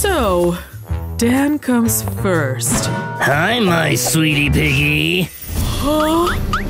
So, Dan comes first. Hi, my sweetie piggy. Huh?